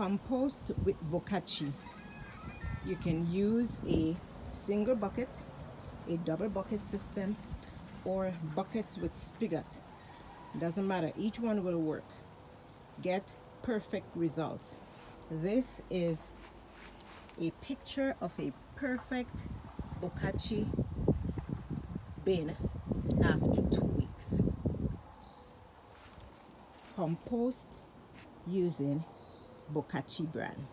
compost with bokashi you can use a single bucket a double bucket system or buckets with spigot. Doesn't matter each one will work. Get perfect results. This is a picture of a perfect bokashi bin after two weeks. Compost using bokashi bran